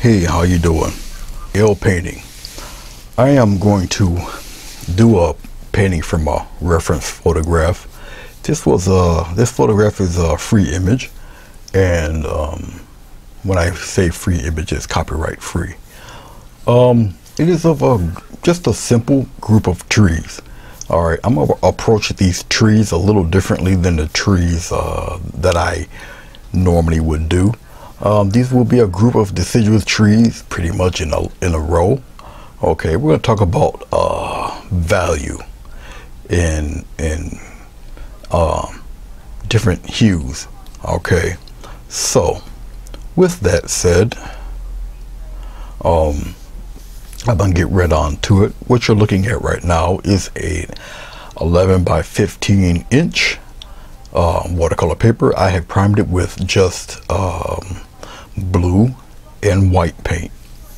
Hey, how you doing? L painting. I am going to do a painting from a reference photograph. This was a this photograph is a free image, and um, when I say free image, it's copyright free. Um, it is of a just a simple group of trees. All right, I'm gonna approach these trees a little differently than the trees uh, that I normally would do. Um, these will be a group of deciduous trees, pretty much in a in a row. Okay, we're gonna talk about uh, value in in um, different hues. Okay, so with that said, um, I'm gonna get right on to it. What you're looking at right now is a 11 by 15 inch uh, watercolor paper. I have primed it with just um, blue and white paint,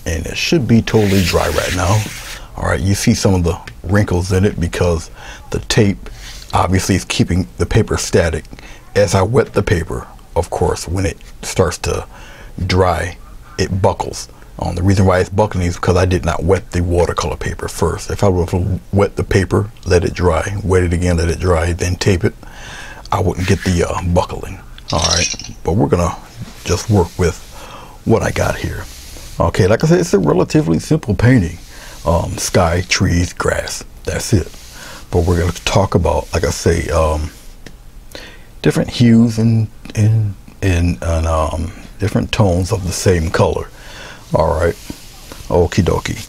and it should be totally dry right now. All right, you see some of the wrinkles in it because the tape obviously is keeping the paper static. As I wet the paper, of course, when it starts to dry, it buckles. Um, the reason why it's buckling is because I did not wet the watercolor paper first. If I would have wet the paper, let it dry, wet it again, let it dry, then tape it, I wouldn't get the uh, buckling. All right, but we're gonna just work with what I got here. Okay, like I said, it's a relatively simple painting. Um, sky, trees, grass, that's it. But we're gonna talk about, like I say, um, different hues and, and, and, and um, different tones of the same color. All right. Okie dokie.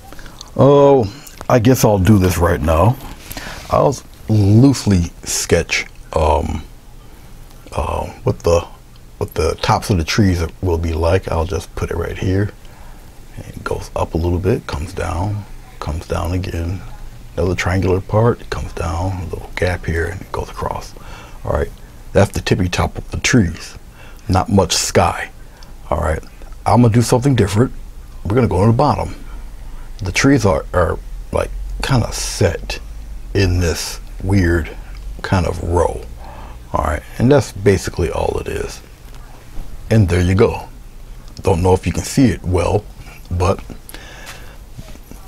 Oh, I guess I'll do this right now. I'll loosely sketch um, uh, what the what the tops of the trees will be like. I'll just put it right here. It goes up a little bit, comes down, comes down again. Another triangular part, it comes down, a little gap here, and it goes across. All right, that's the tippy top of the trees. Not much sky. All right, I'm gonna do something different we're gonna go to the bottom. The trees are, are like kind of set in this weird kind of row. All right, and that's basically all it is. And there you go. Don't know if you can see it well, but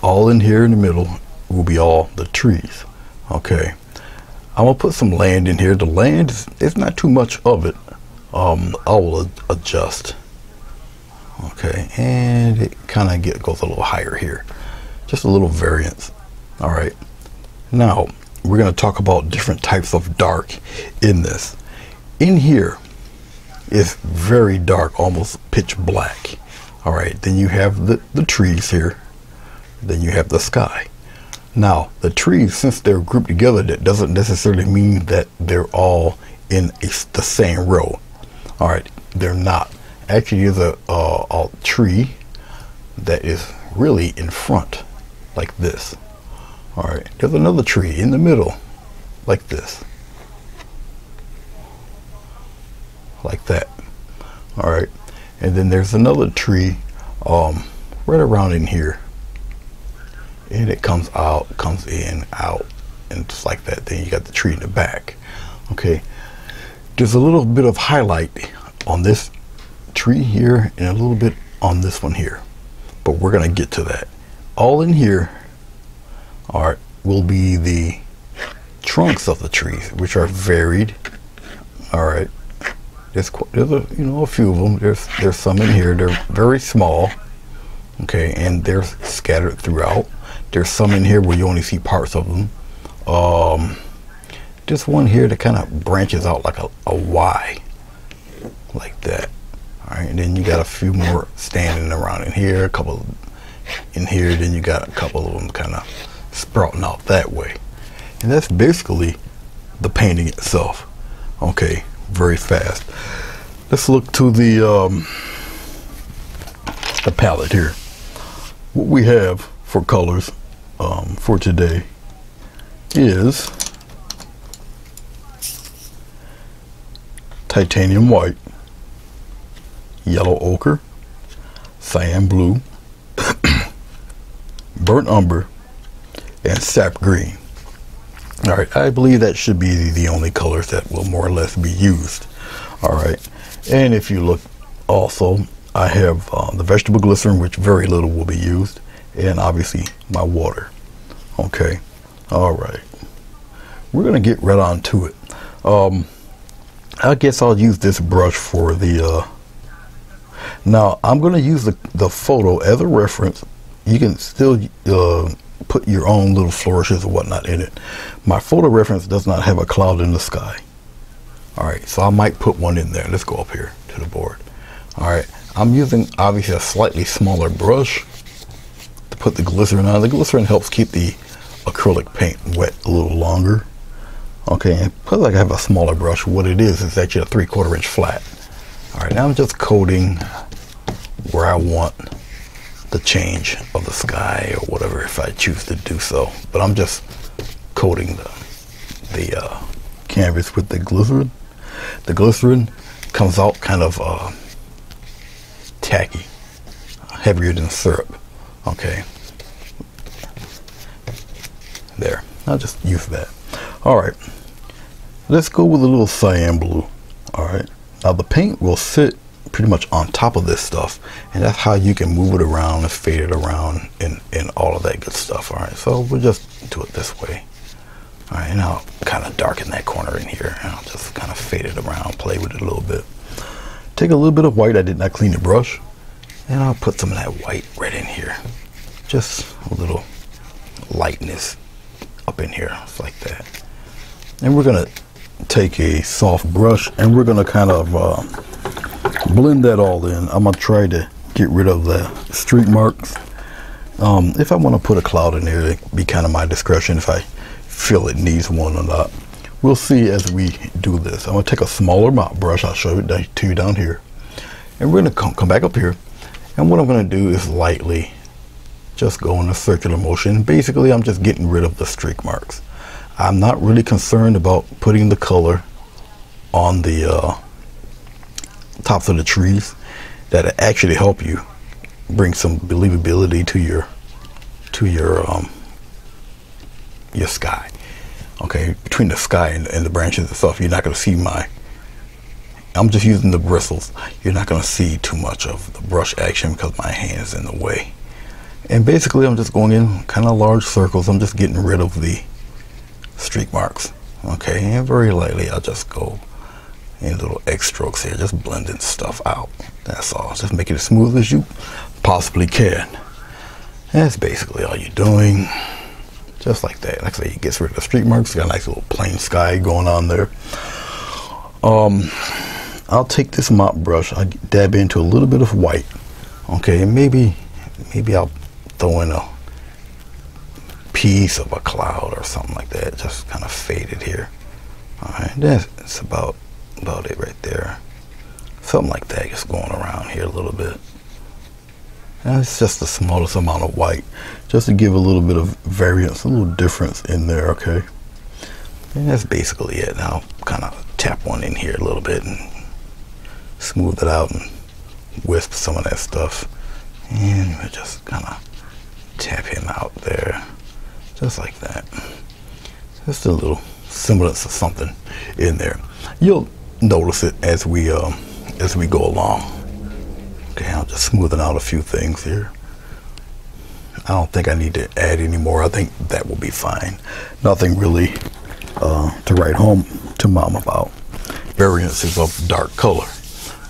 all in here in the middle will be all the trees. Okay, I'm gonna put some land in here. The land is it's not too much of it. Um, I will adjust okay and it kind of get goes a little higher here. Just a little variance all right? Now we're going to talk about different types of dark in this. In here is very dark almost pitch black all right? Then you have the, the trees here. Then you have the sky. Now the trees since they're grouped together that doesn't necessarily mean that they're all in a, the same row all right? They're not actually is a, a, tree that is really in front like this. All right there's another tree in the middle like this. Like that. All right and then there's another tree um, right around in here. And it comes out comes in out and just like that. Then you got the tree in the back. Okay there's a little bit of highlight on this tree here and a little bit on this one here. But we're going to get to that. All in here are will be the trunks of the trees, which are varied. All right. There's, there's a, you know, a few of them. There's, there's some in here. They're very small. Okay. And they're scattered throughout. There's some in here where you only see parts of them. Um, just one here that kind of branches out like a, a Y like that and then you got a few more standing around in here a couple in here then you got a couple of them kind of sprouting out that way. And that's basically the painting itself. Okay very fast. Let's look to the um, the palette here. What we have for colors um, for today is titanium white yellow ochre, cyan blue, burnt umber, and sap green. All right, I believe that should be the only colors that will more or less be used. All right, and if you look also, I have uh, the vegetable glycerin, which very little will be used, and obviously my water. Okay, all right. We're gonna get right on to it. Um, I guess I'll use this brush for the. Uh, now I'm gonna use the the photo as a reference. You can still uh, put your own little flourishes or whatnot in it. My photo reference does not have a cloud in the sky. All right, so I might put one in there. Let's go up here to the board. All right, I'm using obviously a slightly smaller brush to put the glycerin on. The glycerin helps keep the acrylic paint wet a little longer. Okay, and because I have a smaller brush, what it is is actually a three quarter inch flat. All right, now I'm just coating where I want the change of the sky or whatever if I choose to do so. But I'm just coating the, the uh, canvas with the glycerin. The glycerin comes out kind of uh, tacky, heavier than syrup. Okay. There. I'll just use that. All right. Let's go with a little cyan blue. All right. Now the paint will sit pretty much on top of this stuff and that's how you can move it around and fade it around and, and all of that good stuff all right? So we'll just do it this way. All right and I'll kind of darken that corner in here and I'll just kind of fade it around play with it a little bit. Take a little bit of white I did not clean the brush and I'll put some of that white right in here. Just a little lightness up in here just like that. And we're gonna take a soft brush and we're gonna kind of uh, blend that all in. I'm gonna try to get rid of the streak marks. Um, if I want to put a cloud in there, it be kind of my discretion if I feel it needs one or not. We'll see as we do this. I'm gonna take a smaller mop brush. I'll show it to you down here. And we're gonna come, come back up here. And what I'm gonna do is lightly just go in a circular motion. Basically, I'm just getting rid of the streak marks. I'm not really concerned about putting the color on the uh, tops of the trees. That actually help you bring some believability to your to your um your sky. Okay between the sky and, and the branches stuff you're not going to see my I'm just using the bristles. You're not going to see too much of the brush action because my hand's in the way. And basically I'm just going in kind of large circles. I'm just getting rid of the streak marks okay and very lightly I'll just go and little X strokes here, just blending stuff out. That's all. Just make it as smooth as you possibly can. That's basically all you're doing. Just like that. Like I say, it gets rid of the streak marks. Got a nice little plain sky going on there. Um, I'll take this mop brush. I dab into a little bit of white. Okay, and maybe, maybe I'll throw in a piece of a cloud or something like that. Just kind of faded here. All right, that's about about it right there. Something like that just going around here a little bit. And it's just the smallest amount of white, just to give a little bit of variance, a little difference in there, okay? And that's basically it. Now kind of tap one in here a little bit and smooth it out and wisp some of that stuff. And just kind of tap him out there, just like that. Just a little semblance of something in there. You'll notice it as we um, as we go along. Okay, I'm just smoothing out a few things here. I don't think I need to add any more. I think that will be fine. Nothing really uh, to write home to mom about. Variances of dark color.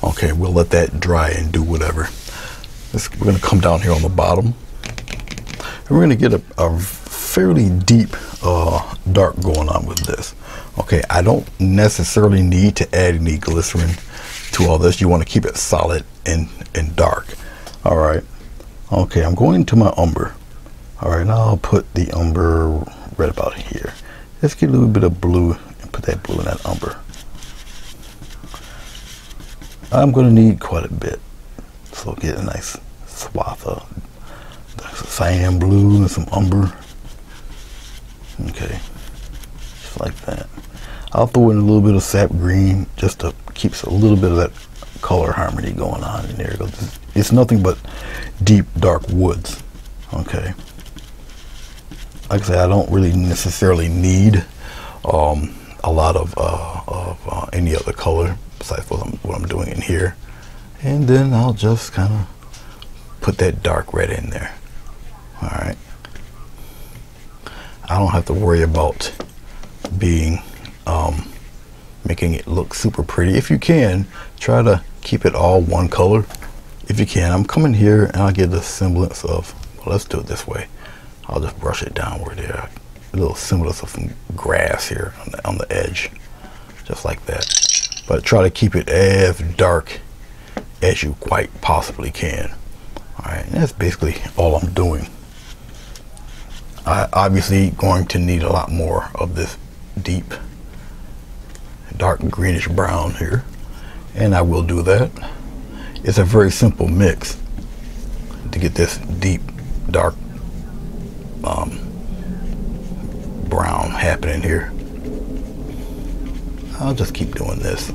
Okay, we'll let that dry and do whatever. This, we're going to come down here on the bottom. And we're going to get a, a fairly deep uh, dark going on with this. Okay, I don't necessarily need to add any glycerin to all this. You want to keep it solid and, and dark. All right. Okay, I'm going to my umber. All right, now I'll put the umber right about here. Let's get a little bit of blue and put that blue in that umber. I'm going to need quite a bit. So get a nice swath of cyan blue and some umber. Okay, just like that. I'll throw in a little bit of sap green just to keep a little bit of that color harmony going on in there. It's nothing but deep dark woods. Okay. like I said, I don't really necessarily need um, a lot of, uh, of uh, any other color besides what I'm, what I'm doing in here. And then I'll just kind of put that dark red in there. All right. I don't have to worry about being um, making it look super pretty. If you can, try to keep it all one color. If you can, I'm coming here and I'll get the semblance of, well, let's do it this way. I'll just brush it downward there. A little semblance of some grass here on the, on the edge, just like that. But try to keep it as dark as you quite possibly can. All right, that's basically all I'm doing. I obviously going to need a lot more of this deep dark greenish brown here and I will do that. It's a very simple mix to get this deep dark um, brown happening here. I'll just keep doing this.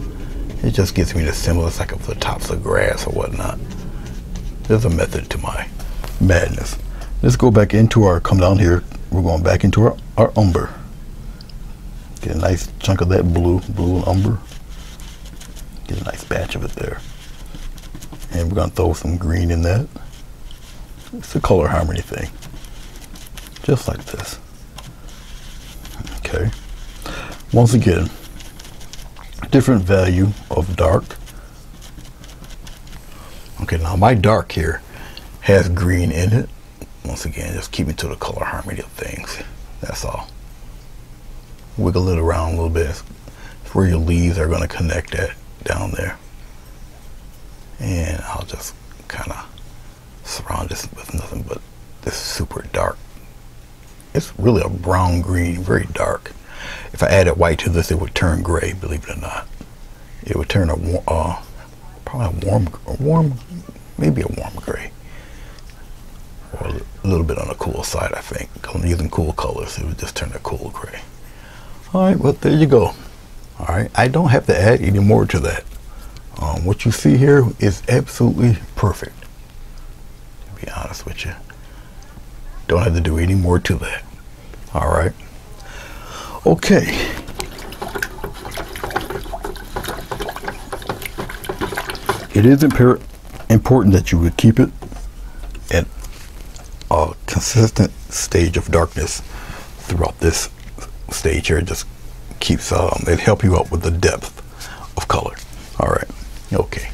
It just gives me the semblance like of the tops of grass or whatnot. There's a method to my madness let's go back into our come down here we're going back into our, our umber Get a nice chunk of that blue, blue umber. Get a nice batch of it there. And we're going to throw some green in that. It's a color harmony thing. Just like this. Okay. Once again, different value of dark. Okay, now my dark here has green in it. Once again, just keep it to the color harmony of things. That's all wiggle it around a little bit It's where your leaves are going to connect that down there. And I'll just kind of surround this with nothing but this super dark. It's really a brown green, very dark. If I added white to this, it would turn gray, believe it or not. It would turn a uh, probably a warm, a warm, maybe a warm gray. Or a little bit on the cool side, I think. Using cool colors, it would just turn a cool gray. All right, well, there you go. All right, I don't have to add any more to that. Um, what you see here is absolutely perfect. To be honest with you. Don't have to do any more to that. All right. Okay. It is important that you would keep it a consistent stage of darkness throughout this stage here. It just keeps, um, it help you out with the depth of color. All right. Okay.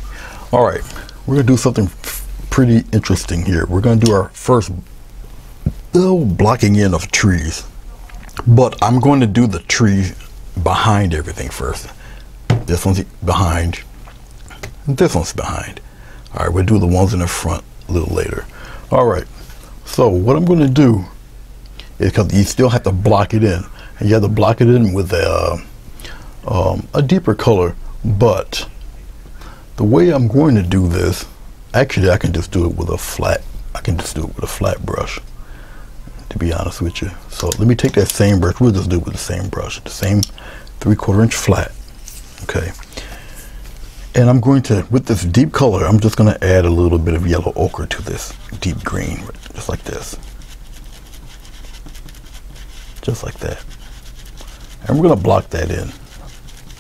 All right. We're to do something pretty interesting here. We're going to do our first little blocking in of trees. But I'm going to do the tree behind everything first. This one's behind. This one's behind. All right, we'll do the ones in the front a little later. All right. So what I'm going to do is because you still have to block it in and you have to block it in with a, um, a deeper color but the way I'm going to do this actually I can just do it with a flat I can just do it with a flat brush to be honest with you. So let me take that same brush we'll just do it with the same brush the same three quarter inch flat okay? And I'm going to with this deep color I'm just going to add a little bit of yellow ochre to this deep green just like this just like that and we're going to block that in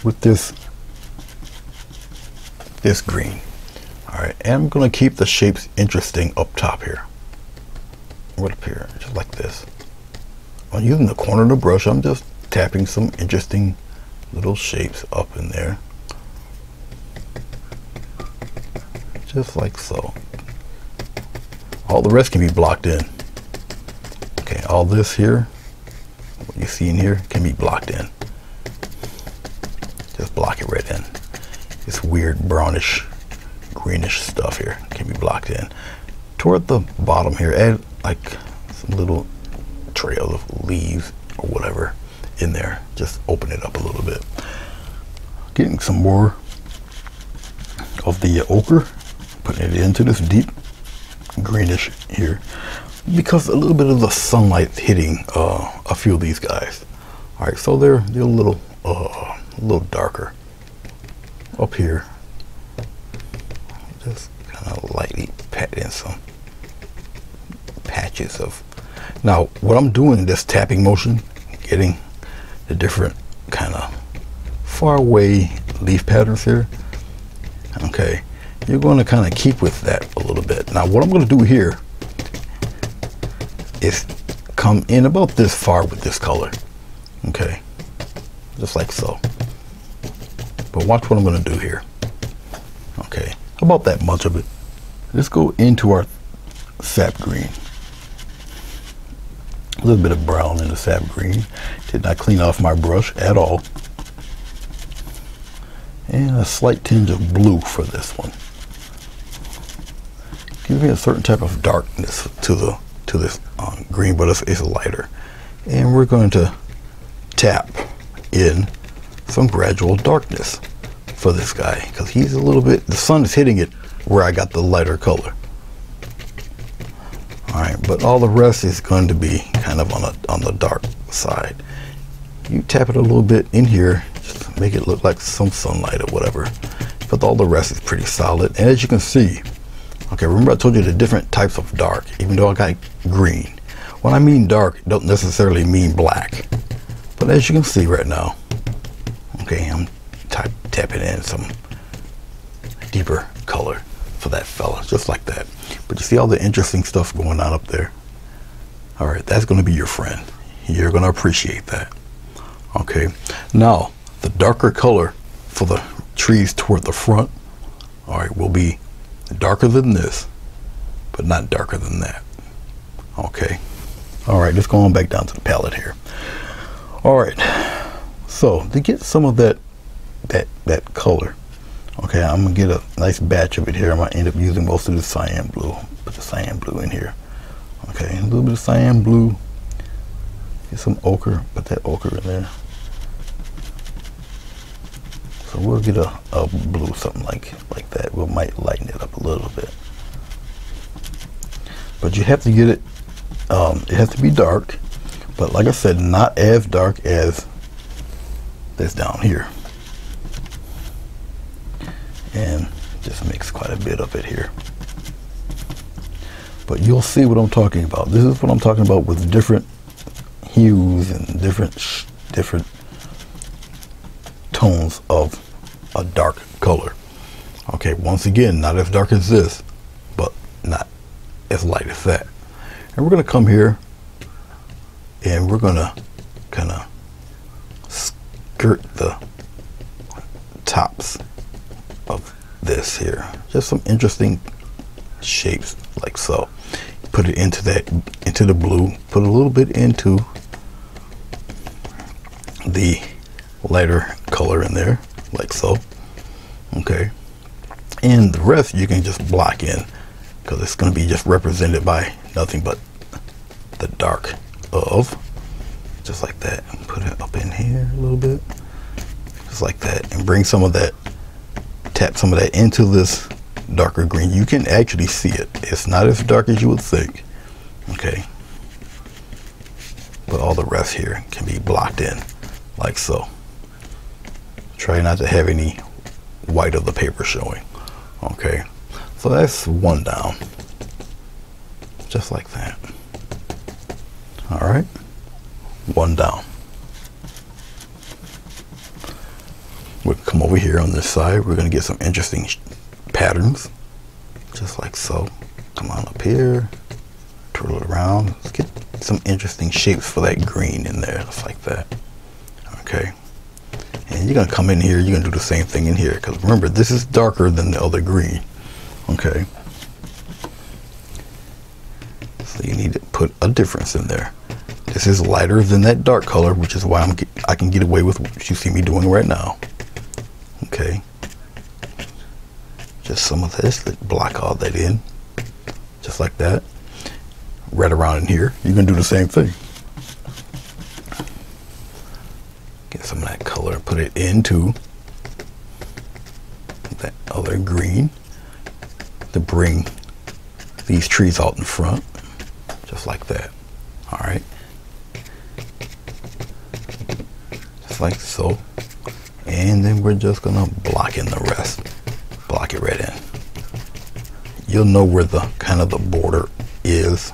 with this this green. All right, and I'm going to keep the shapes interesting up top here. Right up here, just like this. I'm using the corner of the brush. I'm just tapping some interesting little shapes up in there. Just like so. All the rest can be blocked in. Okay, all this here what you see in here can be blocked in. Just block it right in. This weird brownish, greenish stuff here can be blocked in. Toward the bottom here, add like some little trails of leaves or whatever in there. Just open it up a little bit. Getting some more of the ochre, putting it into this deep greenish here because a little bit of the sunlight hitting uh, a few of these guys. All right, so they're they're a little uh, a little darker up here. Just kind of lightly pat in some patches of Now, what I'm doing, this tapping motion, getting the different kind of far away leaf patterns here. Okay, you're going to kind of keep with that bit. Now, what I'm going to do here is come in about this far with this color. Okay, just like so. But watch what I'm going to do here. Okay, about that much of it. Let's go into our sap green. A little bit of brown in the sap green. Did not clean off my brush at all. And a slight tinge of blue for this one. Give me a certain type of darkness to the to this um, green, but it's, it's lighter. And we're going to tap in some gradual darkness for this guy because he's a little bit, the sun is hitting it where I got the lighter color. All right, but all the rest is going to be kind of on, a, on the dark side. You tap it a little bit in here, just make it look like some sunlight or whatever. But all the rest is pretty solid. And as you can see, okay, remember I told you the different types of dark, even though I got green. When I mean dark, don't necessarily mean black. But as you can see right now, okay, I'm tapping in some deeper color for that fella, just like that. But you see all the interesting stuff going on up there? All right, that's going to be your friend. You're going to appreciate that. Okay, now the darker color for the trees toward the front, all right, will be darker than this, but not darker than that. Okay, all right, let's go on back down to the palette here. All right, so to get some of that that that color, okay, I'm gonna get a nice batch of it here. I'm gonna end up using most of the cyan blue. Put the cyan blue in here. Okay, a little bit of cyan blue. Get some ochre. Put that ochre in there. So we'll get a, a blue, something like like that. We might lighten it up a little bit. But you have to get it. Um, it has to be dark, but like I said, not as dark as this down here and just mix quite a bit of it here. But you'll see what I'm talking about. This is what I'm talking about with different hues and different different tones of a dark color. Okay, once again, not as dark as this, but not as light as that. And we're going to come here and we're going to kind of skirt the tops of this here. Just some interesting shapes like so. Put it into that, into the blue, put a little bit into the lighter color in there, like so. Okay. And the rest you can just block in because it's going to be just represented by nothing but the dark of just like that. Put it up in here a little bit, just like that, and bring some of that tap some of that into this darker green. You can actually see it. It's not as dark as you would think. Okay. But all the rest here can be blocked in like so. Try not to have any white of the paper showing. Okay. So that's one down. Just like that. All right. One down. We'll come over here on this side. We're to get some interesting patterns, just like so. Come on up here, twirl it around. Let's get some interesting shapes for that green in there, just like that. Okay. And you're going to come in here, you're going to do the same thing in here. Because remember, this is darker than the other green. Okay. So you need to put a difference in there. This is lighter than that dark color, which is why I'm I can get away with what you see me doing right now. Okay. Just some of this, block all that in. Just like that. Right around in here. You can do the same thing. Get some of that color, put it into that other green to bring these trees out in front. Just like that. All right. Just like so and then we're just gonna block in the rest block it right in you'll know where the kind of the border is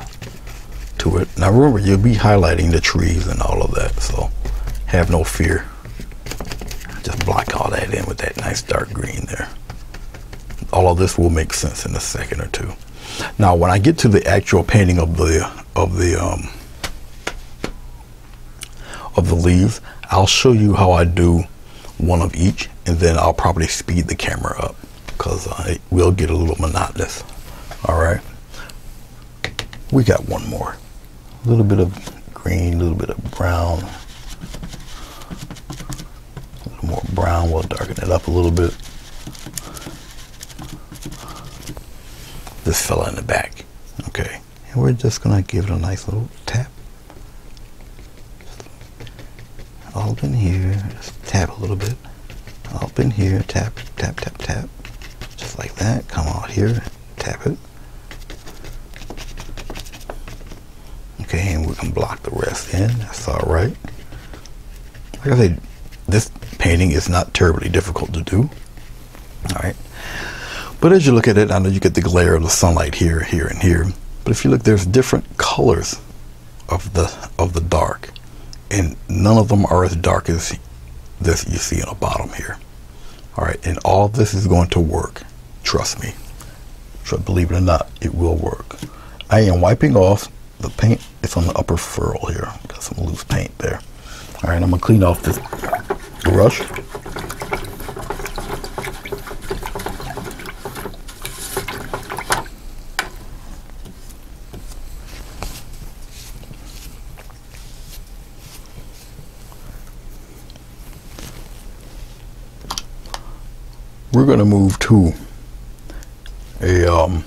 to it. Now remember, you'll be highlighting the trees and all of that, so have no fear. Just block all that in with that nice dark green there. All of this will make sense in a second or two. Now, when I get to the actual painting of the of the um, of the leaves, I'll show you how I do one of each, and then I'll probably speed the camera up because uh, it will get a little monotonous. All right, we got one more, a little bit of green, a little bit of brown, more brown. We'll darken it up a little bit. This fella in the back, okay, and we're just gonna give it a nice little tap. Up in here, just tap a little bit. Up in here, tap, tap, tap, tap. Just like that. Come out here, tap it. Okay, and we can block the rest in. That's all right. Like I said, this painting is not terribly difficult to do. All right. But as you look at it, I know you get the glare of the sunlight here, here, and here. But if you look, there's different colors of the of the dark and none of them are as dark as this you see in the bottom here. All right, and all this is going to work. Trust me. So believe it or not, it will work. I am wiping off the paint. It's on the upper ferrule here. Got some loose paint there. All right, I'm gonna clean off the brush. we're going to move to a um,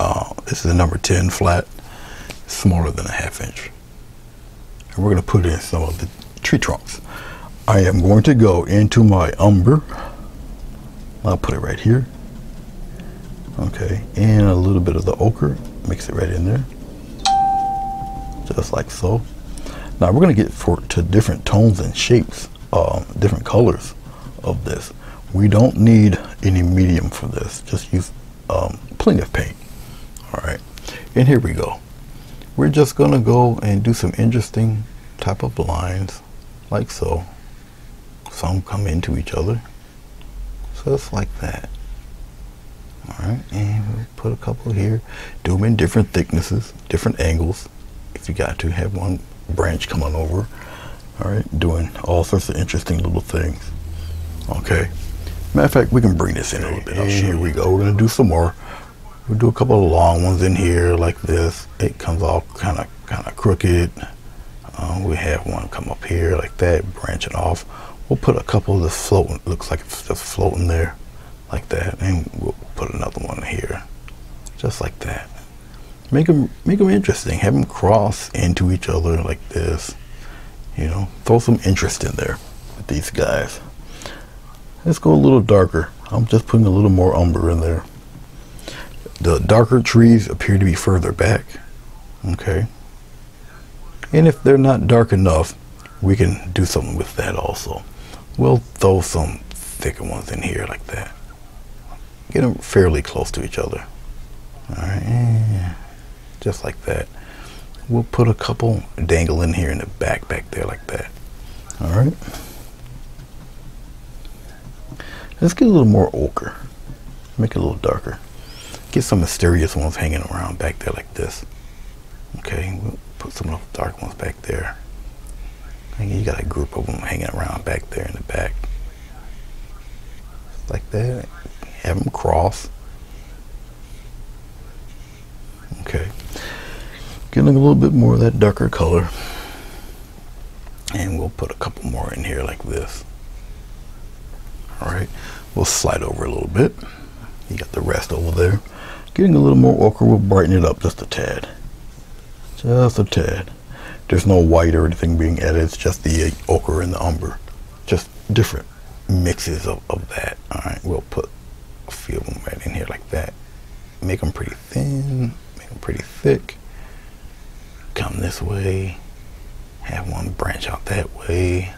uh, this is a number 10 flat smaller than a half inch and we're going to put in some of the tree trunks I am going to go into my umber I'll put it right here okay and a little bit of the ochre mix it right in there just like so now we're going to get for to different tones and shapes um, different colors of this. We don't need any medium for this. Just use um, plenty of paint. All right. And here we go. We're just going to go and do some interesting type of lines like so. Some come into each other. So it's like that. All right. And we'll put a couple here. Do them in different thicknesses, different angles. If you got to have one branch coming over. All right. Doing all sorts of interesting little things. Okay. Matter of fact, we can bring this in a little bit. here we go. We're going to do some more. We'll do a couple of long ones in here like this. It comes off kind of kind of crooked. Uh, we have one come up here like that, branching off. We'll put a couple of the floating, looks like it's just floating there like that. And we'll put another one here just like that. Make them, make them interesting. Have them cross into each other like this. You know, throw some interest in there with these guys. Let's go a little darker. I'm just putting a little more umber in there. The darker trees appear to be further back. Okay. And if they're not dark enough, we can do something with that also. We'll throw some thicker ones in here like that. Get them fairly close to each other. All right, just like that. We'll put a couple dangle in here in the back, back there like that. All right. Let's get a little more ochre. Make it a little darker. Get some mysterious ones hanging around back there like this. Okay, we'll put some of the dark ones back there. And you got a group of them hanging around back there in the back. Like that. Have them cross. Okay. Getting a little bit more of that darker color. And we'll put a couple more in here like this. All right, we'll slide over a little bit. You got the rest over there. Getting a little more ochre will brighten it up just a tad. Just a tad. There's no white or anything being added. It's just the ochre and the umber. Just different mixes of, of that. All right, we'll put a few of them right in here like that. Make them pretty thin, make them pretty thick. Come this way. Have one branch out that way,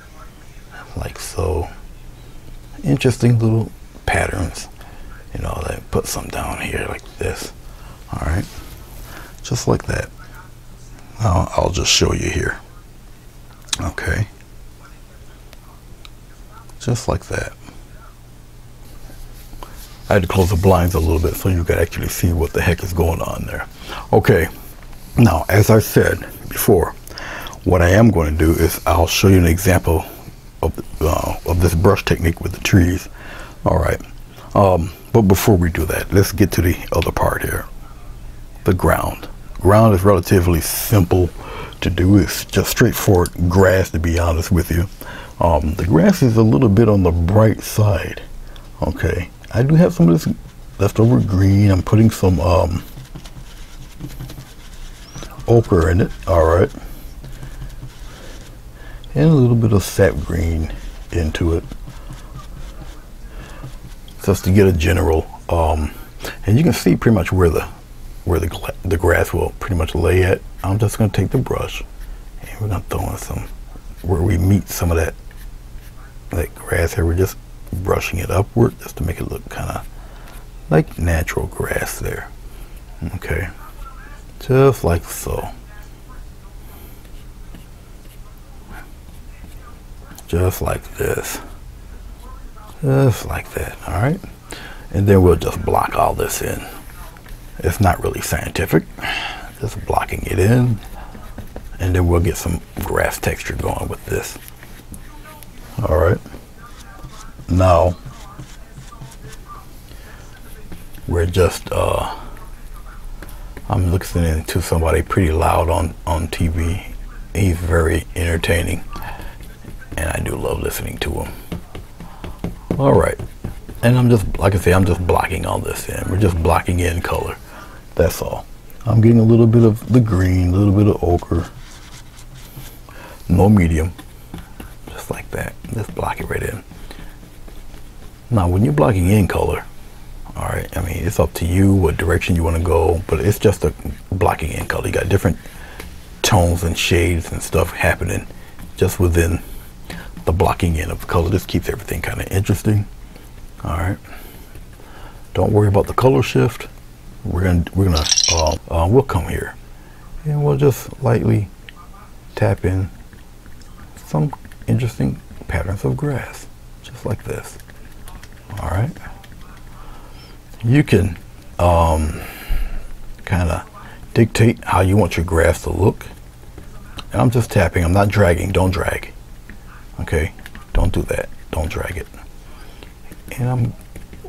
like so interesting little patterns put some down here like this all right just like that. Now I'll just show you here. Okay. Just like that. I had to close the blinds a little bit so you could actually see what the heck is going on there. Okay. Now, as I said before, what I am going to do is I'll show you an example of, uh, of this brush technique with the trees. All right. Um, but before we do that, let's get to the other part here. The ground. Ground is relatively simple to do. It's just straightforward grass, to be honest with you. Um, the grass is a little bit on the bright side. Okay. I do have some of this leftover green. I'm putting some um, ochre in it. All right. And a little bit of sap green into it. Just to get a general, um, and you can see pretty much where the where the, the grass will pretty much lay at. I'm just going to take the brush and we're to throw in some, where we meet some of that, that grass here. We're just brushing it upward just to make it look kind of like natural grass there. Okay. Just like so. Just like this. Just like that. All right. And then we'll just block all this in. It's not really scientific. Just blocking it in. And then we'll get some grass texture going with this. All right. Now, we're just, uh, I'm listening to somebody pretty loud on, on TV. He's very entertaining. And I do love listening to him. All right. And I'm just, like I say, I'm just blocking all this in. We're just blocking in color. That's all. I'm getting a little bit of the green, a little bit of ochre. No medium. Just like that. Just block it right in. Now, when you're blocking in color, all right, I mean, it's up to you what direction you want to go, but it's just a blocking in color. You got different tones and shades and stuff happening just within the blocking in of color. This keeps everything kind of interesting. All right. Don't worry about the color shift. We're gonna we're gonna uh, uh, we'll come here. And we'll just lightly tap in some interesting patterns of grass just like this. All right you can um, kind of dictate how you want your grass to look. And I'm just tapping. I'm not dragging. Don't drag okay don't do that don't drag it and I'm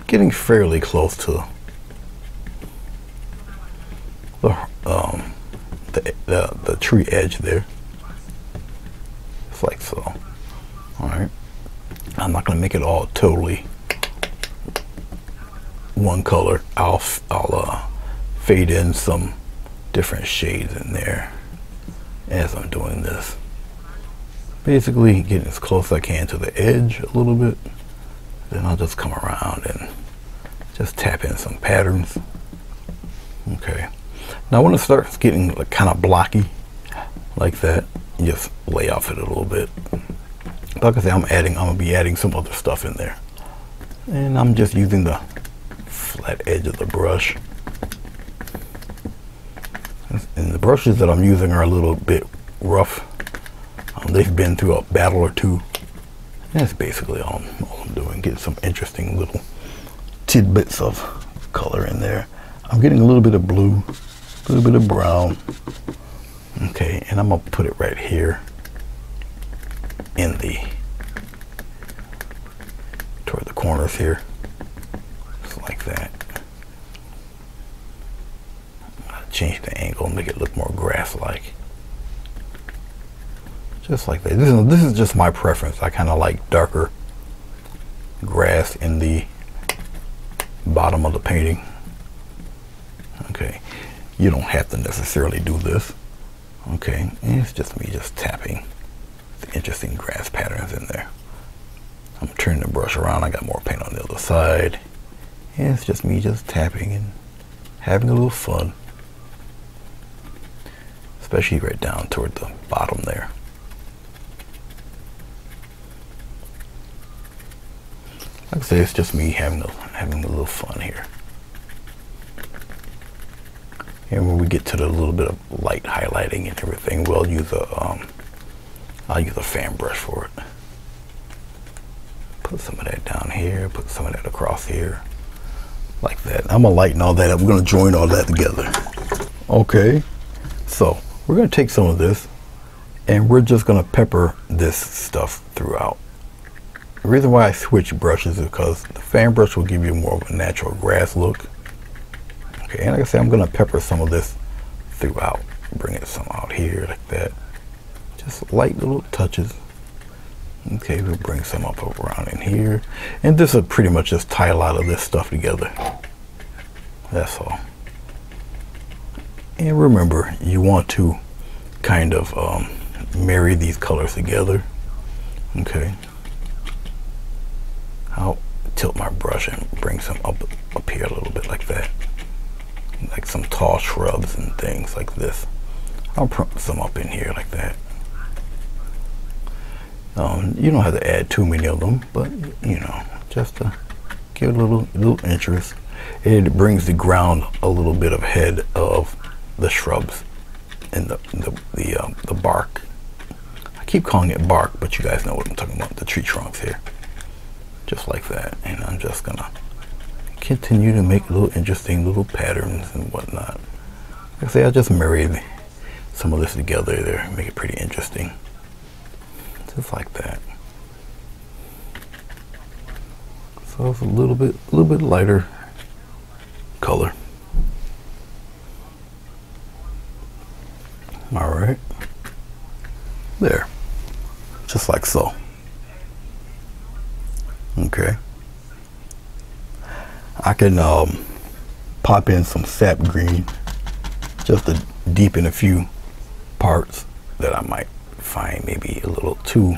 getting fairly close to the um, the, the, the tree edge there. It's like so. All right. I'm not going to make it all totally one color. I'll I'll uh, fade in some different shades in there as I'm doing this. Basically getting as close as I can to the edge a little bit. Then I'll just come around and just tap in some patterns. Okay. Now when it starts getting like kind of blocky like that, just lay off it a little bit. Like I say, I'm adding, I'm gonna be adding some other stuff in there. And I'm just using the flat edge of the brush. And the brushes that I'm using are a little bit rough. They've been through a battle or two. That's basically all, all I'm doing. Get some interesting little tidbits of color in there. I'm getting a little bit of blue a little bit of brown. Okay, and I'm gonna put it right here in the toward the corners here. Just like that. I'll change the angle make it look more grass-like. Just like that. This is, this is just my preference. I kind of like darker grass in the bottom of the painting. Okay. You don't have to necessarily do this. Okay, and it's just me just tapping the interesting grass patterns in there. I'm turning the brush around. I got more paint on the other side. And it's just me just tapping and having a little fun. Especially right down toward the bottom there. Like I say, it's just me having a, having a little fun here. And when we get to the little bit of light highlighting and everything, we'll use a, um, I'll use a fan brush for it. Put some of that down here, put some of that across here, like that. I'm gonna lighten all that up. We're gonna join all that together. Okay, so we're gonna take some of this and we're just gonna pepper this stuff throughout. The reason why I switch brushes is because the fan brush will give you more of a natural grass look. Okay, and like I said, I'm gonna pepper some of this throughout. Bring it some out here like that. Just light little touches. Okay, we'll bring some up around in here. And this will pretty much just tie a lot of this stuff together. That's all. And remember, you want to kind of um, marry these colors together. Okay. I'll tilt my brush and bring some up, up here a little bit like that. Like some tall shrubs and things like this. I'll put some up in here like that. Um, you don't have to add too many of them, but you know, just to give a little little interest. It brings the ground a little bit ahead of the shrubs and the the the, um, the bark. I keep calling it bark, but you guys know what I'm talking about. The tree trunks here, just like that. And I'm just gonna continue to make little interesting little patterns and whatnot. Like I say, I just married some of this together there, make it pretty interesting just like that. So it's a little bit, a little bit lighter color. All right, there, just like so. Okay, I can um, pop in some sap green just to deepen a few parts that I might find maybe a little too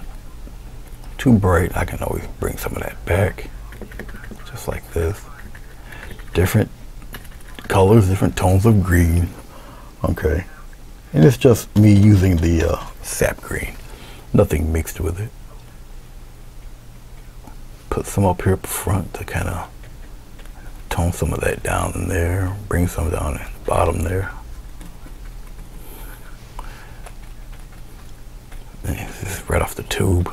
too bright, I can always bring some of that back, just like this. Different colors, different tones of green. Okay, and it's just me using the uh, sap green, nothing mixed with it. Put some up here up front to kind of tone some of that down in there, bring some down in the bottom there. This is right off the tube.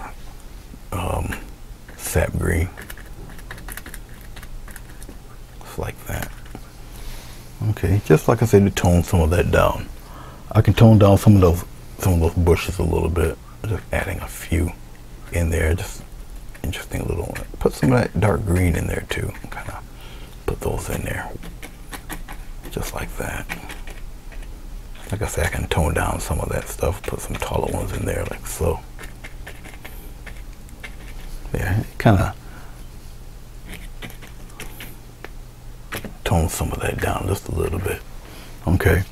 Um, sap green. Just like that. Okay, just like I said, to tone some of that down. I can tone down some of those some of those bushes a little bit. Just adding a few in there. Just interesting little Put some of that dark green in there too. In there. Just like that like I said, I can tone down some of that stuff, put some taller ones in there like so. Yeah, kind of tone some of that down just a little bit. Okay,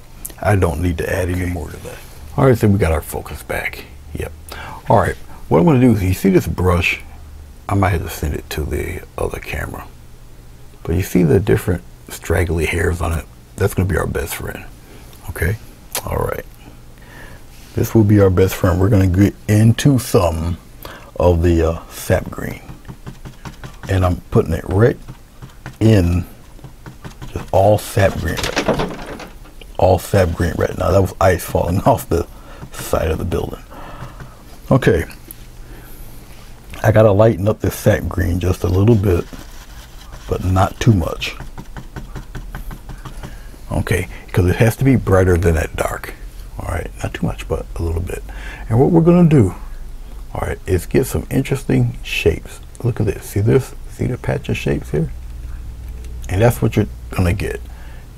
I don't need to add any more to that. All right, so we got our focus back. Yep. All right, what I'm gonna do is you see this brush, I might have to send it to the other camera. But you see the different straggly hairs on it? That's gonna be our best friend, okay? All right. This will be our best friend. We're going to get into some of the uh, sap green. And I'm putting it right in just all sap green. Right all sap green right now. That was ice falling off the side of the building. Okay. I got to lighten up this sap green just a little bit, but not too much. Okay, because it has to be brighter than that dark. All right, not too much, but a little bit. And what we're gonna do, all right, is get some interesting shapes. Look at this, see this? See the patch of shapes here? And that's what you're gonna get.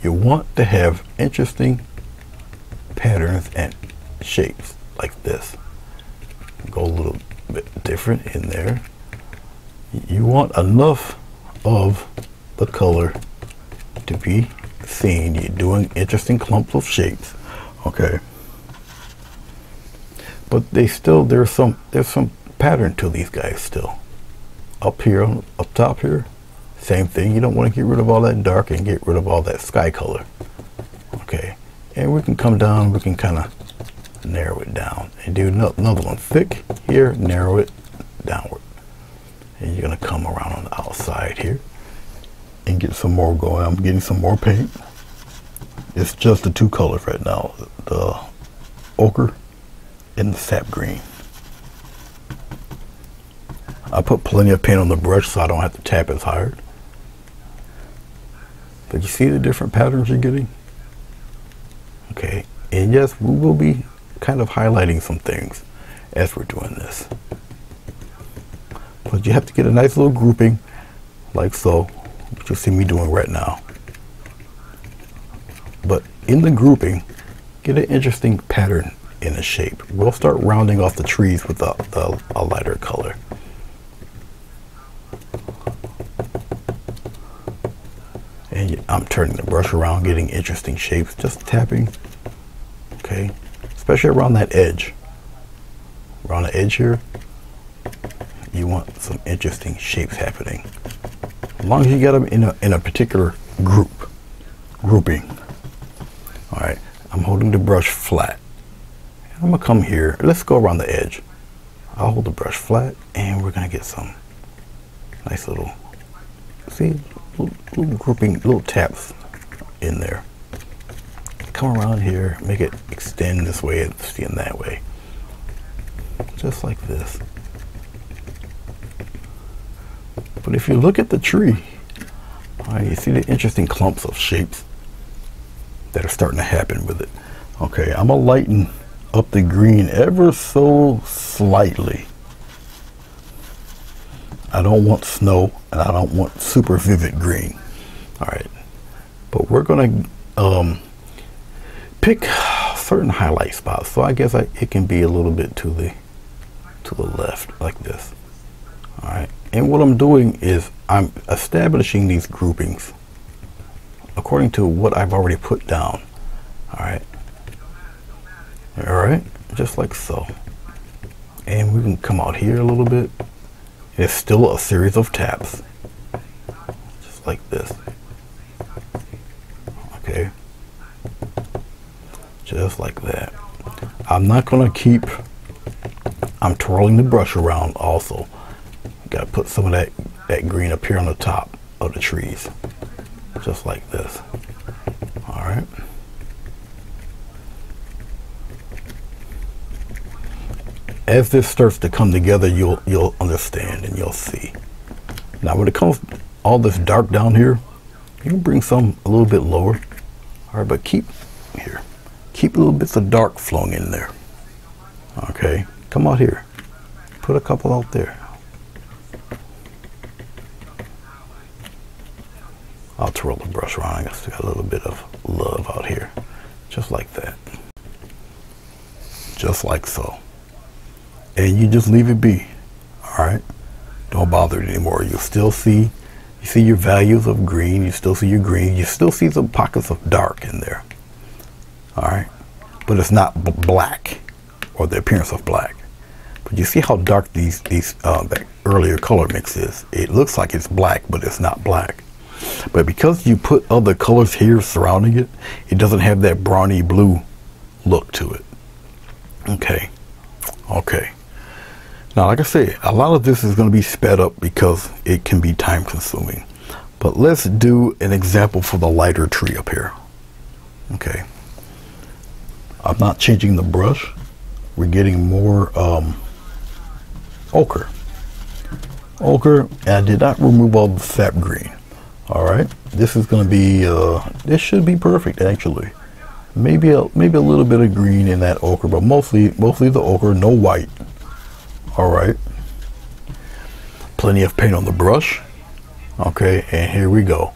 You want to have interesting patterns and shapes like this. Go a little bit different in there. You want enough of the color to be seen. You're doing interesting clumps of shapes. Okay. But they still there's some there's some pattern to these guys still. Up here up top here same thing. You don't want to get rid of all that dark and get rid of all that sky color. Okay. And we can come down we can kind of narrow it down and do another one. Thick here narrow it downward and you're going to come around on the outside here and get some more going. I'm getting some more paint. It's just the two colors right now, the ochre and the sap green. I put plenty of paint on the brush so I don't have to tap as hard. But you see the different patterns you're getting? Okay, and yes, we will be kind of highlighting some things as we're doing this. But you have to get a nice little grouping like so, which you see me doing right now. But in the grouping, get an interesting pattern in the shape. We'll start rounding off the trees with a, the, a lighter color. And I'm turning the brush around, getting interesting shapes, just tapping, okay? Especially around that edge. Around the edge here, you want some interesting shapes happening. As long as you get them in a, in a particular group, grouping. All right, I'm holding the brush flat. I'm gonna come here, let's go around the edge. I'll hold the brush flat and we're gonna get some nice little, see, little, little grouping, little taps in there. Come around here, make it extend this way and extend that way. Just like this. But if you look at the tree, right, you see the interesting clumps of shapes that are starting to happen with it. Okay, I'm gonna lighten up the green ever so slightly. I don't want snow and I don't want super vivid green. All right, but we're gonna um, pick certain highlight spots. So I guess I, it can be a little bit to the to the left like this. All right, and what I'm doing is I'm establishing these groupings according to what I've already put down. All right. All right, just like so. And we can come out here a little bit. It's still a series of taps, just like this. Okay, just like that. I'm not gonna keep, I'm twirling the brush around also. Gotta uh, put some of that, that green up here on the top of the trees, just like this. All right. as this starts to come together, you'll you'll understand and you'll see. Now, when it comes all this dark down here, you can bring some a little bit lower. All right, but keep here, keep a little bits of dark flowing in there. Okay, come out here, put a couple out there. I'll twirl the brush around. I got a little bit of love out here, just like that, just like so and you just leave it be. All right, don't bother it anymore. You'll still see, you see your values of green. You still see your green. You still see some pockets of dark in there. All right, but it's not black or the appearance of black. But you see how dark these these uh, that earlier color mix is. It looks like it's black, but it's not black. But because you put other colors here surrounding it, it doesn't have that brawny blue look to it. Okay. Okay. Now, like I said, a lot of this is going to be sped up because it can be time consuming. But let's do an example for the lighter tree up here. Okay. I'm not changing the brush. We're getting more um, ochre. Ochre, and I did not remove all the sap green. All right. This is going to be, uh, this should be perfect actually. Maybe a, maybe a little bit of green in that ochre, but mostly, mostly the ochre, no white. All right. Plenty of paint on the brush. Okay, and here we go.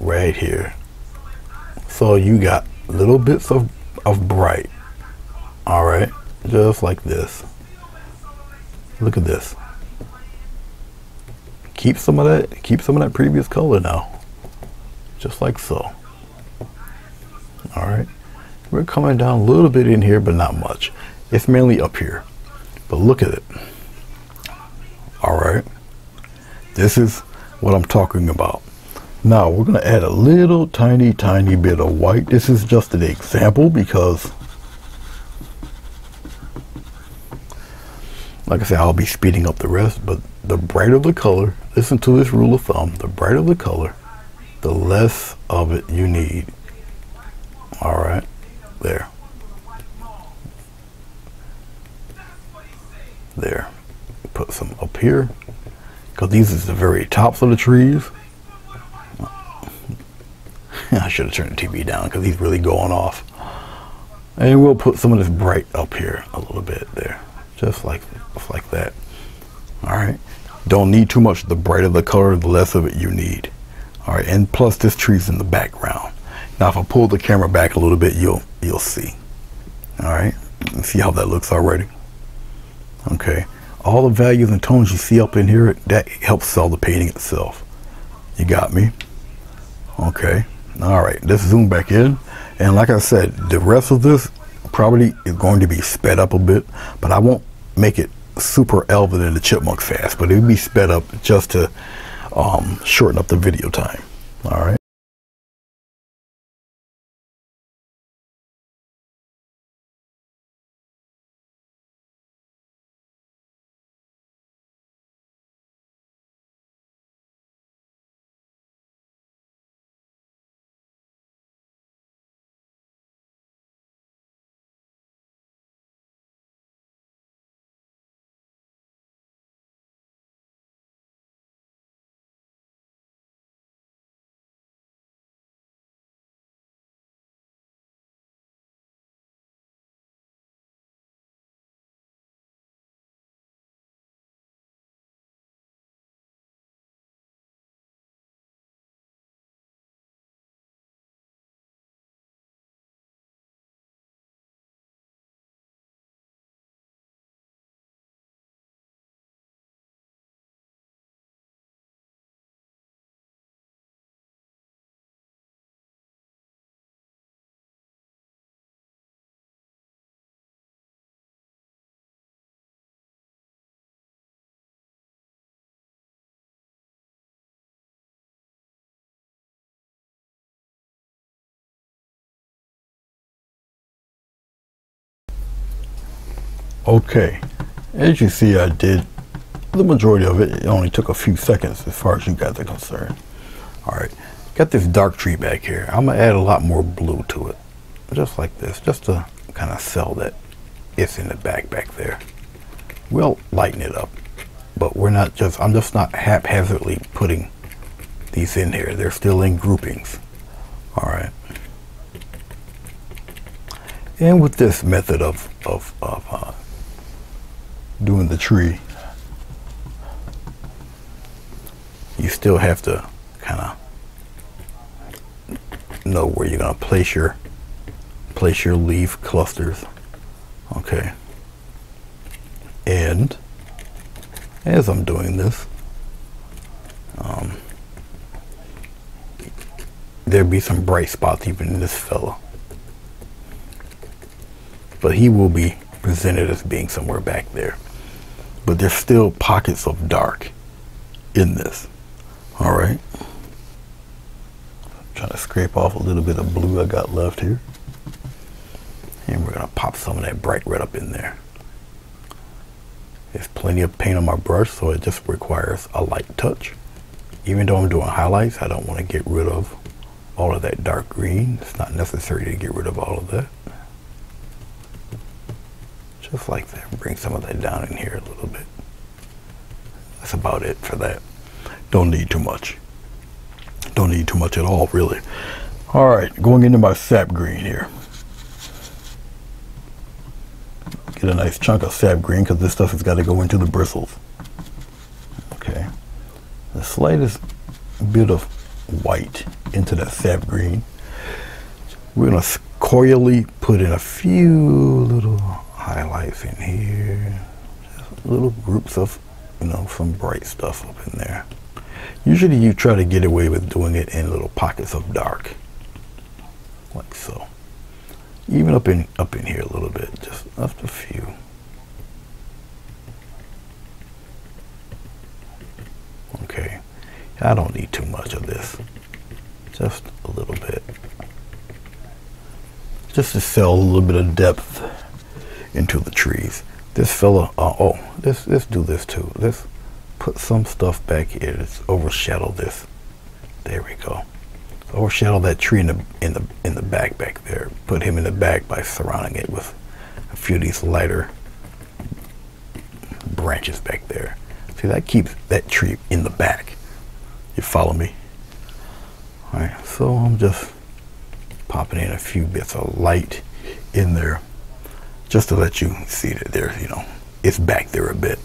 Right here. So you got little bits of, of bright. All right, just like this. Look at this. Keep some of that, keep some of that previous color now. Just like so. All right. We're coming down a little bit in here, but not much. It's mainly up here. But look at it. All right. This is what I'm talking about. Now we're going to add a little tiny, tiny bit of white. This is just an example because, like I said, I'll be speeding up the rest. But the brighter the color, listen to this rule of thumb, the brighter the color, the less of it you need All right, there. There. Put some up here, because these is the very tops of the trees. I should have turned the TV down because he's really going off. And we'll put some of this bright up here a little bit there, just like, just like that. All right. Don't need too much. The brighter the color, the less of it you need. All right. And plus this tree's in the background. Now, if I pull the camera back a little bit, you'll, you'll see. All right. See how that looks already. Okay. All the values and tones you see up in here, that helps sell the painting itself. You got me? Okay. All right. Let's zoom back in. And like I said, the rest of this probably is going to be sped up a bit, but I won't make it super Alvin and the Chipmunk fast, but it would be sped up just to um, shorten up the video time. All right. Okay, as you see, I did the majority of it. It only took a few seconds as far as you guys are concerned. All right, got this dark tree back here. I'm gonna add a lot more blue to it, just like this, just to kind of sell that it's in the back back there. We'll lighten it up, but we're not just, I'm just not haphazardly putting these in here. They're still in groupings. All right. And with this method of, of, of uh, doing the tree, you still have to kind of know where you're going to place your place your leaf clusters. Okay. And as I'm doing this, um, there'll be some bright spots even in this fellow. But he will be presented as being somewhere back there but there's still pockets of dark in this. All right. Trying to scrape off a little bit of blue I got left here. And we're going to pop some of that bright red up in there. There's plenty of paint on my brush, so it just requires a light touch. Even though I'm doing highlights, I don't want to get rid of all of that dark green. It's not necessary to get rid of all of that just like that. Bring some of that down in here a little bit. That's about it for that. Don't need too much. Don't need too much at all, really. All right, going into my sap green here. Get a nice chunk of sap green because this stuff has got to go into the bristles. Okay. The slightest bit of white into that sap green. We're going to coyly put in a few little highlights in here. Just little groups of, you know, some bright stuff up in there. Usually you try to get away with doing it in little pockets of dark. Like so. Even up in up in here a little bit, just up a few. Okay. I don't need too much of this. Just a little bit. Just to sell a little bit of depth into the trees. This fella, uh, oh, let's, let's do this too. Let's put some stuff back here. Let's overshadow this. There we go. overshadow that tree in the in the in the back back there. Put him in the back by surrounding it with a few of these lighter branches back there. See that keeps that tree in the back. You follow me? Alright, so I'm just popping in a few bits of light in there just to let you see that there, you know, it's back there a bit.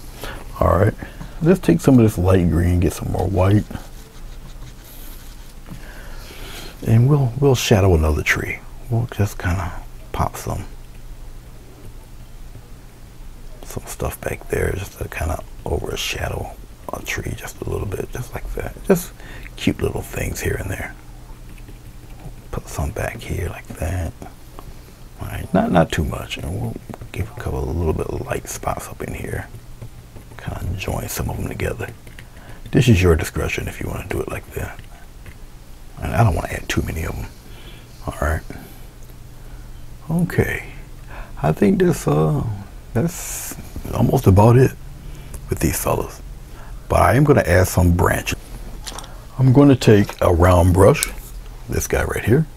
Alright, let's take some of this light green, get some more white. And we'll we'll shadow another tree. We'll just kind of pop some some stuff back there just to kind of overshadow a tree just a little bit, just like that. Just cute little things here and there. Put some back here like that. Not not too much, and we'll give a couple, little bit of light spots up in here. Kind of join some of them together. This is your discretion if you want to do it like that. And I don't want to add too many of them. All right. Okay. I think this uh that's almost about it with these fellas. But I am going to add some branches. I'm going to take a round brush, this guy right here.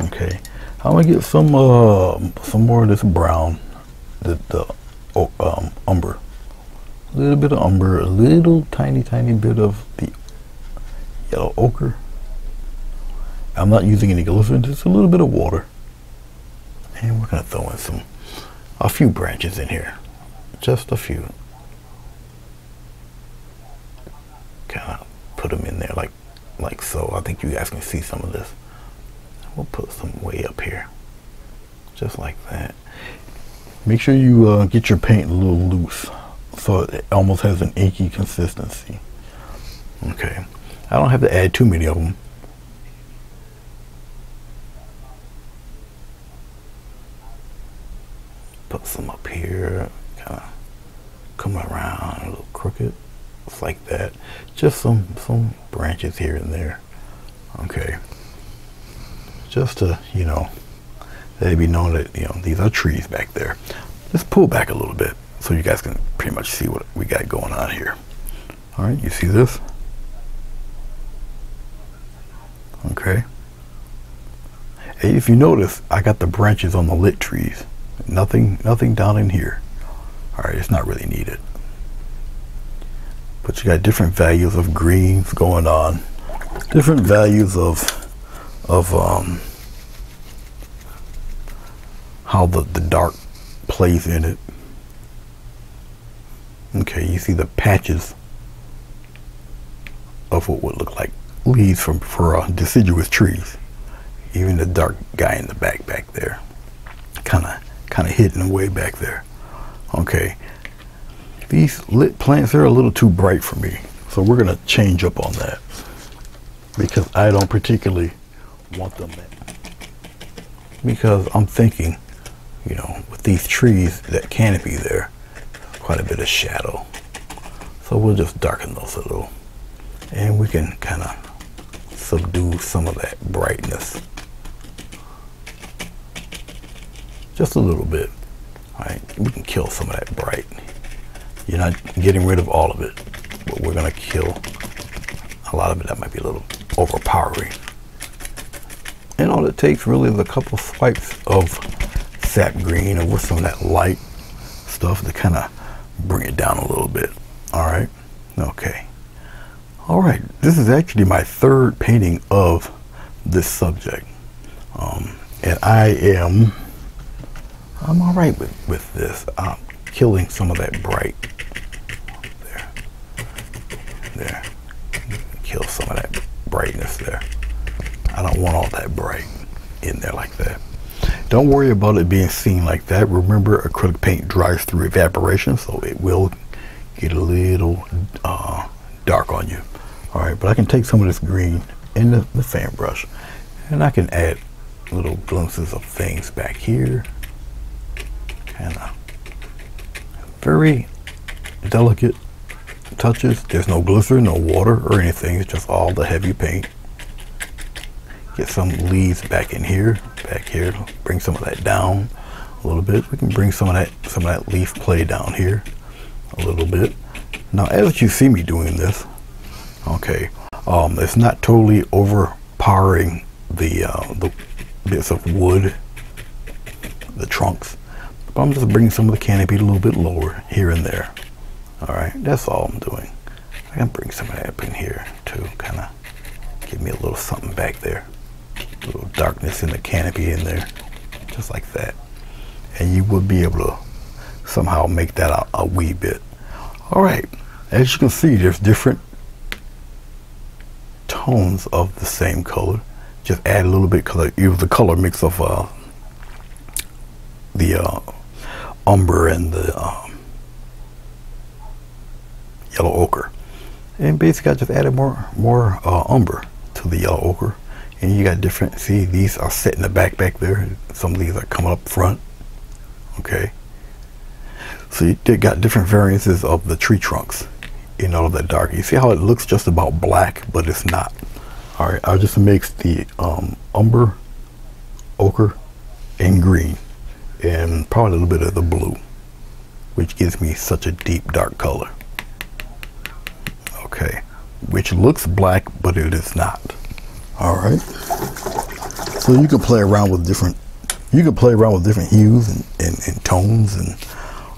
Okay, I'm gonna get some uh, some more of this brown, the, the oh, um, umber, a little bit of umber, a little tiny tiny bit of the yellow ochre. I'm not using any glycerin, just a little bit of water, and we're gonna throw in some a few branches in here, just a few. Kind of put them in there like like so. I think you guys can see some of this. We'll put some way up here, just like that. Make sure you uh, get your paint a little loose so it almost has an inky consistency. Okay, I don't have to add too many of them. Put some up here, kind of come around a little crooked, just like that. Just some some branches here and there. Okay, just to you know let it be known that you know these are trees back there. Let's pull back a little bit so you guys can pretty much see what we got going on here. All right, you see this? Okay. And if you notice, I got the branches on the lit trees. Nothing, nothing down in here. All right, it's not really needed. But you got different values of greens going on, different values of of um, how the, the dark plays in it. Okay, you see the patches of what would look like leaves from for uh, deciduous trees. Even the dark guy in the back back there, kind of kind of hidden away back there. Okay, these lit plants are a little too bright for me, so we're gonna change up on that because I don't particularly want them. Because I'm thinking, you know, with these trees, that canopy there, quite a bit of shadow. So we'll just darken those a little. And we can kind of subdue some of that brightness. Just a little bit. All right, we can kill some of that bright. You're not getting rid of all of it, but we're gonna kill a lot of it that might be a little overpowering. And all it takes really is a couple swipes of sap green or with some of that light stuff to kind of bring it down a little bit. All right. Okay. All right. This is actually my third painting of this subject. Um, and I am, I'm all right with, with this. I'm killing some of that bright there. There. Kill some of that brightness there. I don't want all that bright in there like that. Don't worry about it being seen like that. Remember, acrylic paint dries through evaporation, so it will get a little uh, dark on you. All right, but I can take some of this green in the, the fan brush, and I can add little glimpses of things back here. Kind of very delicate touches. There's no glycerin, no water or anything. It's just all the heavy paint. Get some leaves back in here, back here. Bring some of that down a little bit. We can bring some of that some of that leaf play down here a little bit. Now, as you see me doing this, okay, Um, it's not totally overpowering the uh, the bits of wood, the trunks. But I'm just bringing some of the canopy a little bit lower here and there. All right, that's all I'm doing. I can bring some of that up in here to kind of give me a little something back there. A little darkness in the canopy in there, just like that. And you will be able to somehow make that a, a wee bit. All right, as you can see, there's different tones of the same color. Just add a little bit color. It was the color mix of uh, the uh, umber and the um, yellow ochre. And basically, I just added more more uh, umber to the yellow ochre. And you got different. See, these are set in the back back there. Some of these are coming up front. Okay. So you got different variances of the tree trunks in all of that dark. You see how it looks just about black, but it's not. All right, I'll just mix the um, umber, ochre, and green, and probably a little bit of the blue, which gives me such a deep dark color. Okay, which looks black, but it is not. All right. So you can play around with different, you can play around with different hues and, and, and tones and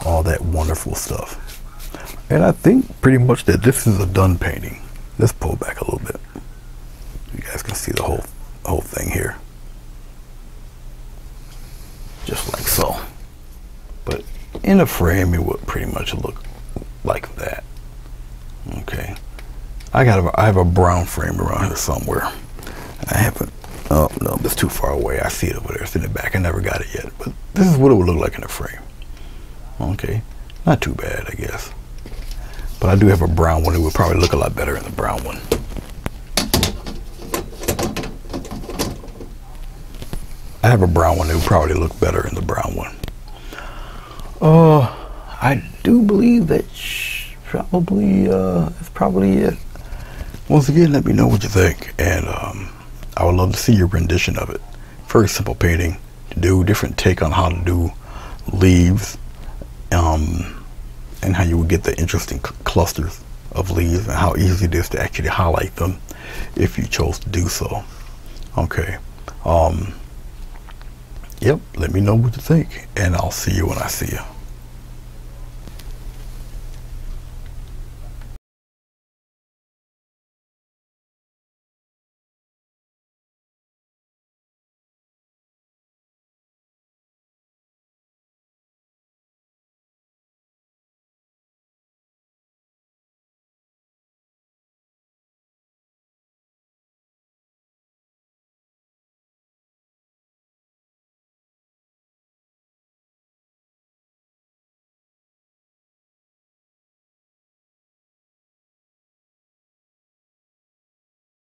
all that wonderful stuff. And I think pretty much that this is a done painting. Let's pull back a little bit. You guys can see the whole whole thing here. Just like so. But in a frame it would pretty much look like that. Okay. I got a, I have a brown frame around here somewhere. I haven't oh no, it's too far away. I see it over there. It's in the back. I never got it yet. But this is what it would look like in a frame. Okay. Not too bad, I guess. But I do have a brown one. It would probably look a lot better in the brown one. I have a brown one. It would probably look better in the brown one. Uh, I do believe that probably uh, that's probably it. Once again, let me know what you think, and um, I would love to see your rendition of it. Very simple painting to do, different take on how to do leaves um, and how you would get the interesting cl clusters of leaves and how easy it is to actually highlight them if you chose to do so. Okay. Um, yep, let me know what you think, and I'll see you when I see you.